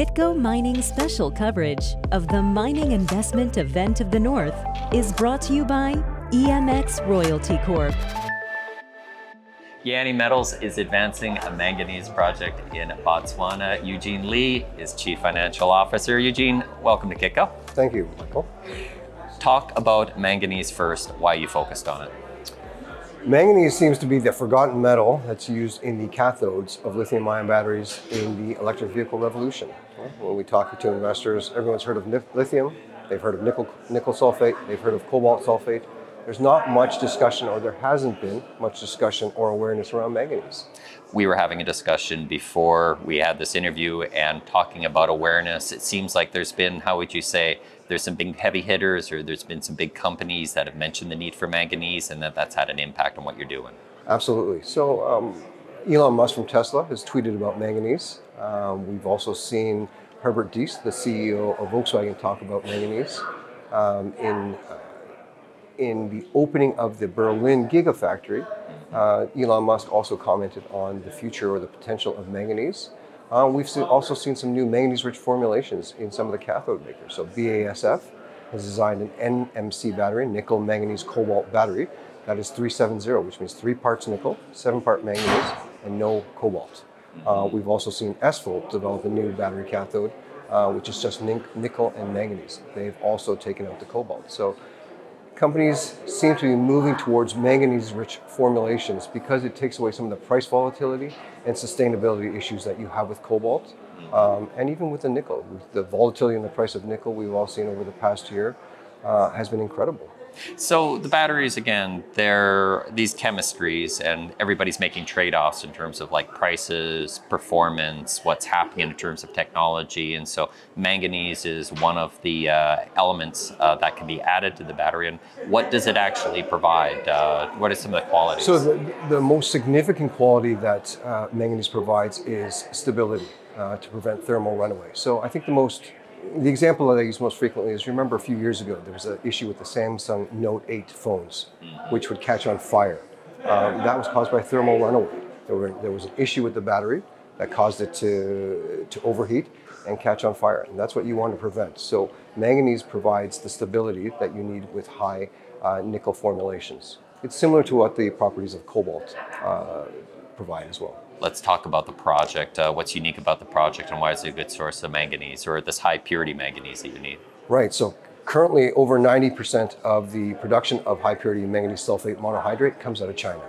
Kitco Mining special coverage of the Mining Investment Event of the North is brought to you by EMX Royalty Corp. Giyani Metals is advancing a manganese project in Botswana. Eugene Lee is Chief Financial Officer. Eugene, welcome to Kitco. Thank you, Michael. Talk about manganese first, why you focused on it. Manganese seems to be the forgotten metal that's used in the cathodes of lithium ion batteries in the electric vehicle revolution. When we talk to investors, everyone's heard of lithium, they've heard of nickel, nickel sulfate, they've heard of cobalt sulfate. There's not much discussion, or there hasn't been much discussion or awareness around manganese. We were having a discussion before we had this interview and talking about awareness. It seems like there's been, how would you say, there's some big heavy hitters or there's been some big companies that have mentioned the need for manganese and that that's had an impact on what you're doing. Absolutely. So um, Elon Musk from Tesla has tweeted about manganese. Um, we've also seen Herbert Diess, the CEO of Volkswagen, talk about manganese. Um, in, uh, in the opening of the Berlin Gigafactory, uh, Elon Musk also commented on the future or the potential of manganese. Uh, we've also seen some new manganese-rich formulations in some of the cathode makers. So BASF has designed an NMC battery, nickel manganese cobalt battery, that is 370, which means three parts nickel, seven part manganese, and no cobalt. Uh, we've also seen SVolt develop a new battery cathode, uh, which is just nickel and manganese. They've also taken out the cobalt. So companies seem to be moving towards manganese-rich formulations because it takes away some of the price volatility and sustainability issues that you have with cobalt, um, and even with the nickel. The volatility in the price of nickel we've all seen over the past year uh, has been incredible. So the batteries, again, they're these chemistries, and everybody's making trade-offs in terms of like prices, performance, what's happening in terms of technology, and so manganese is one of the uh, elements uh, that can be added to the battery. And what does it actually provide? Uh, what are some of the qualities? So the, the most significant quality that uh, manganese provides is stability uh, to prevent thermal runaway. So I think the most the example that I use most frequently is remember a few years ago there was an issue with the Samsung Note 8 phones, which would catch on fire. Um, that was caused by thermal runaway. There, were, there, was an issue with the battery that caused it to, to overheat and catch on fire. And that's what you want to prevent. So manganese provides the stability that you need with high uh, nickel formulations. It's similar to what the properties of cobalt uh, provide as well let's talk about the project. Uh, what's unique about the project and why is it a good source of manganese or this high purity manganese that you need? Right. So currently over 90% of the production of high purity manganese sulfate monohydrate comes out of China.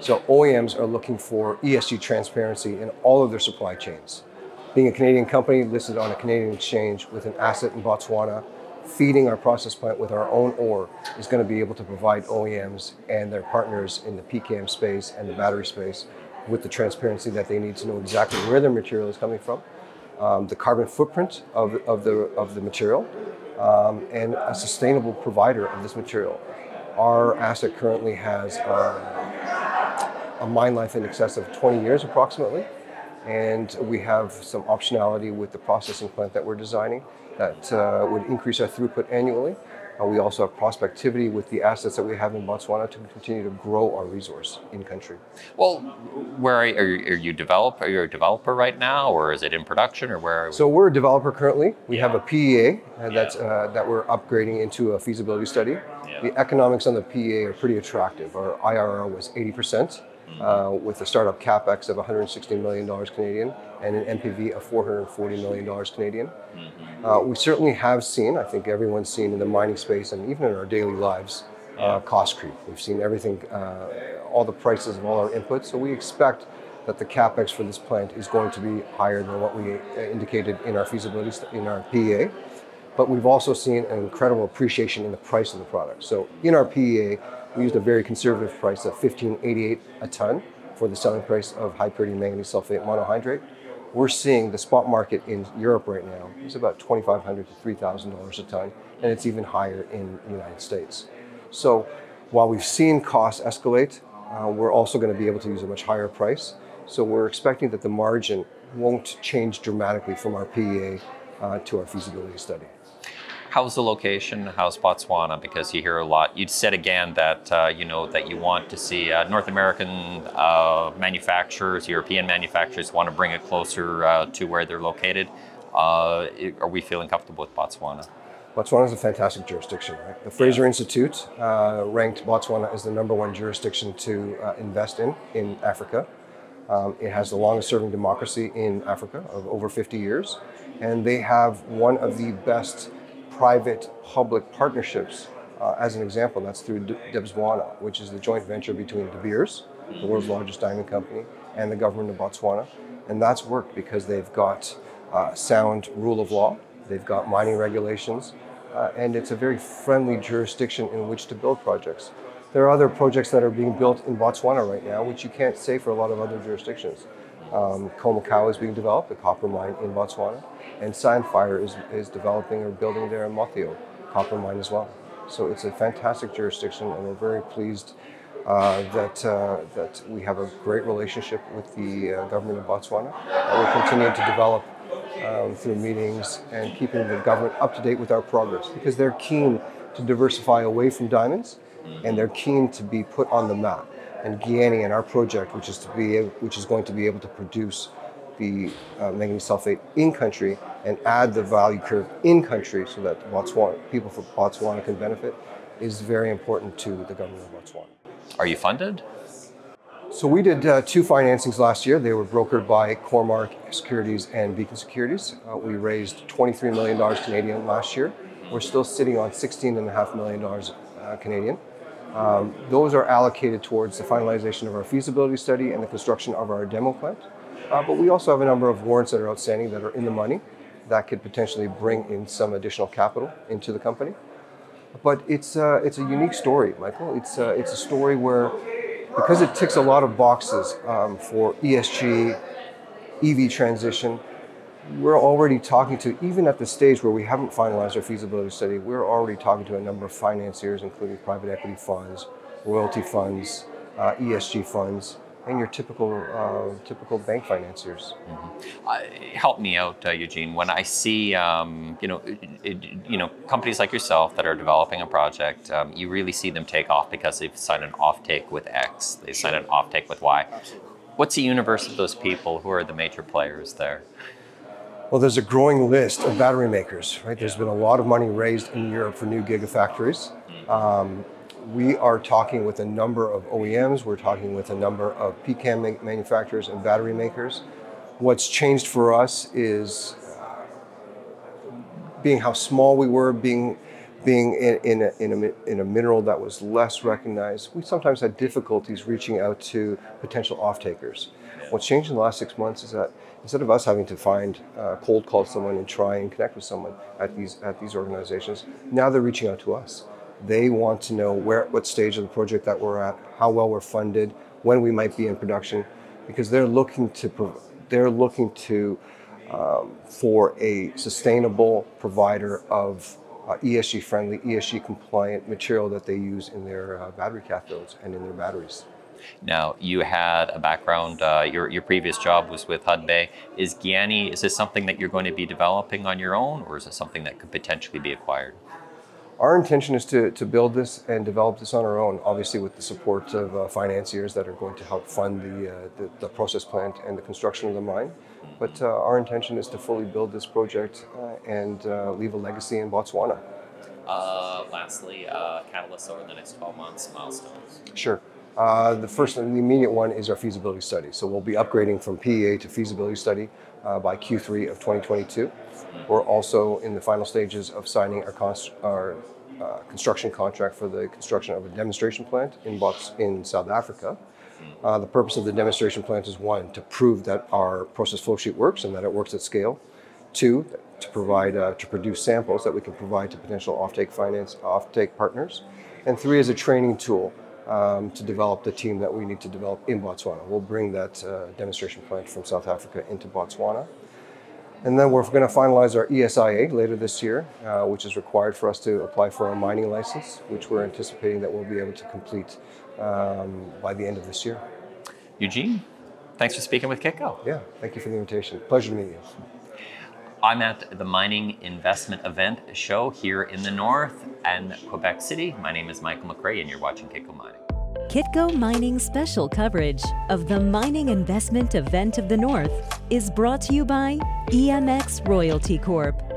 So OEMs are looking for ESG transparency in all of their supply chains. Being a Canadian company listed on a Canadian exchange with an asset in Botswana, feeding our process plant with our own ore is going to be able to provide OEMs and their partners in the PCAM space and the battery space with the transparency that they need to know exactly where their material is coming from, um, the carbon footprint of, of, the, of the material, um, and a sustainable provider of this material. Our asset currently has um, a mine life in excess of 20 years approximately, and we have some optionality with the processing plant that we're designing that uh, would increase our throughput annually uh, we also have prospectivity with the assets that we have in Botswana to continue to grow our resource in country. Well, where are you, are you develop? Are you a developer right now, or is it in production, or where? So we're a developer currently. We yeah. have a PEA uh, that's uh, that we're upgrading into a feasibility study. Yeah. The economics on the PEA are pretty attractive. Our IRR was 80 percent uh, with a startup capex of 160 million dollars Canadian and an NPV of 440 million dollars Canadian. Mm-hmm. Uh, we certainly have seen, I think everyone's seen in the mining space and even in our daily lives, uh, cost creep. We've seen everything, uh, all the prices of all our inputs. So we expect that the capex for this plant is going to be higher than what we uh, indicated in our feasibility in our PEA. But we've also seen an incredible appreciation in the price of the product. So in our PEA, we used a very conservative price of 1588 a ton for the selling price of high purity manganese sulfate monohydrate. We're seeing the spot market in Europe right now is about 2,500 to $3,000 a ton, and it's even higher in the United States. So while we've seen costs escalate, uh, we're also going to be able to use a much higher price. So we're expecting that the margin won't change dramatically from our PEA uh, to our feasibility study. How's the location? How's Botswana? Because you hear a lot. You said again that uh, you know that you want to see uh, North American uh, manufacturers, European manufacturers want to bring it closer uh, to where they're located. Uh, are we feeling comfortable with Botswana? Botswana is a fantastic jurisdiction. Right? The Fraser Institute uh, ranked Botswana as the number one jurisdiction to uh, invest in in Africa. Um, it has the longest serving democracy in Africa of over 50 years, and they have one of the best private public partnerships. Uh, as an example, that's through Debswana, which is the joint venture between De Beers, the world's largest diamond company, and the government of Botswana. And that's worked because they've got uh, sound rule of law, they've got mining regulations, uh, and it's a very friendly jurisdiction in which to build projects. There are other projects that are being built in Botswana right now, which you can't say for a lot of other jurisdictions. Um, is being developed, a copper mine in Botswana, and Sandfire is, is developing or building their Motheo copper mine as well. So it's a fantastic jurisdiction, and we're very pleased uh, that, uh, that we have a great relationship with the uh, government of Botswana. we're continuing to develop um, through meetings and keeping the government up to date with our progress because they're keen to diversify away from diamonds and they're keen to be put on the map. And Giyani and our project, which is to be which is going to be able to produce the uh, manganese sulfate in country and add the value curve in country so that Botswana people from Botswana can benefit, is very important to the government of Botswana. Are you funded? So we did uh, two financings last year. They were brokered by Cormark Securities and Beacon Securities. Uh, we raised $23 million Canadian last year. We're still sitting on $16.5 million uh, Canadian. Um, those are allocated towards the finalization of our feasibility study and the construction of our demo plant. Uh, but we also have a number of warrants that are outstanding that are in the money that could potentially bring in some additional capital into the company. But it's, uh, it's a unique story, Michael. It's, uh, it's a story where because it ticks a lot of boxes um, for ESG, EV transition, we're already talking to, even at the stage where we haven't finalized our feasibility study, we're already talking to a number of financiers, including private equity funds, royalty funds, uh, ESG funds, and your typical uh, typical bank financiers. Mm-hmm. Uh, help me out, uh, Eugene. When I see um, you know it, you know companies like yourself that are developing a project, um, you really see them take off because they've signed an offtake with X, they sign an offtake with Y. Absolutely. What's the universe of those people? Who are the major players there? Well, there's a growing list of battery makers, right? There's been a lot of money raised in Europe for new gigafactories. Mm-hmm. Um, we are talking with a number of OEMs, we're talking with a number of PCAM manufacturers and battery makers. What's changed for us is uh, being how small we were, being being in, in, a, in, a, in a mineral that was less recognized, we sometimes had difficulties reaching out to potential off-takers. What's changed in the last six months is that instead of us having to find uh, cold call someone and try and connect with someone at these at these organizations, now they're reaching out to us. They want to know where, what stage of the project that we're at, how well we're funded, when we might be in production, because they're looking to they're looking to um, for a sustainable provider of uh, ESG friendly, ESG compliant material that they use in their uh, battery cathodes and in their batteries. Now, you had a background, uh, your, your previous job was with Hudbay. Is Giyani, is this something that you're going to be developing on your own, or is it something that could potentially be acquired? Our intention is to, to build this and develop this on our own, obviously with the support of uh, financiers that are going to help fund the, uh, the, the, process plant and the construction of the mine. But uh, our intention is to fully build this project uh, and uh, leave a legacy in Botswana. Uh, lastly, catalysts over the next 12 months, milestones. Sure. Uh, the first and the immediate one is our feasibility study. So we'll be upgrading from PEA to feasibility study uh, by Q3 of 2022. We're also in the final stages of signing our, our uh, construction contract for the construction of a demonstration plant in, in South Africa. Uh, the purpose of the demonstration plant is one, to prove that our process flow sheet works and that it works at scale. Two, to provide uh, to produce samples that we can provide to potential offtake finance offtake partners. And three is a training tool um, to develop the team that we need to develop in Botswana. We'll bring that uh, demonstration plant from South Africa into Botswana. And then we're going to finalize our ESIA later this year, uh, which is required for us to apply for our mining license, which we're anticipating that we'll be able to complete um, by the end of this year. Eugene, thanks for speaking with Kitco. Yeah, thank you for the invitation. Pleasure to meet you. I'm at the Mining Investment Event show here in the north and Quebec City. My name is Michael McCrae and you're watching Kitco Mining. Kitco Mining special coverage of the Mining Investment Event of the North is brought to you by EMX Royalty Corp.